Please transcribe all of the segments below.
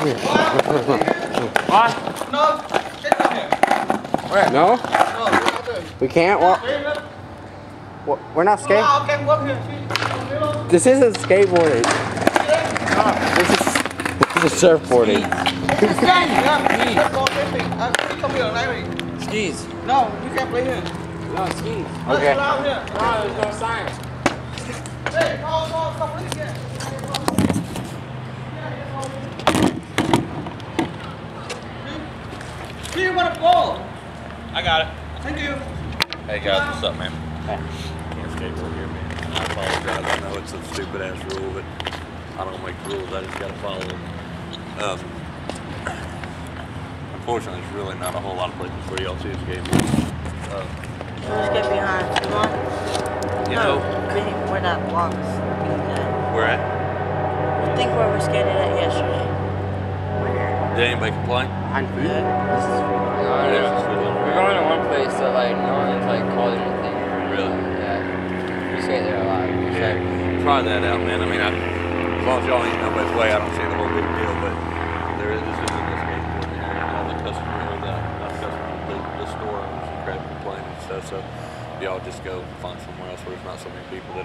What? No, get down here. Where? No? No. We can't? Well, Hey, look. w- we're not skate. No, I can't work here. See? Hello? This isn't skateboarding. This is this is surfboarding. Yeah, let's go camping. Come here, Larry. Skis. No, you can't play here. No, skis. Let's Okay. out here. No, there's no sign. Hey, no, no, stop playing here. See, you want to go? I got it. Thank you. Hey guys, what's up, man? Can't skateboard here, man. I apologize. I know it's a stupid ass rule, but I don't make rules. I just gotta follow them. Um, unfortunately, there's really not a whole lot of places where y'all see a skateboard. Uh, Let's get behind. Come on. you no, know we, we're not blocks. Okay. where at? I think where we're skated at yesterday. Did anybody complain? On food? Yeah. This is, no, Yeah, no. it's really- We're going to one place that like no one's like called anything. Really? Yeah. We skate there a lot. We Yeah, skate. try that out, man. I mean, I, as long as y'all ain't nobody's way, I don't see the whole big deal. But there is this is a skateboard here, and all the customer, or the not customer, the, the store owners and crap complain and stuff. So y'all just go find somewhere else where there's not so many people that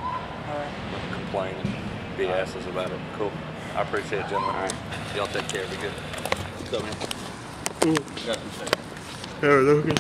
complain and be asses about it. Cool. I appreciate it, gentlemen. All right. Y'all take care. Be good. What's up, man?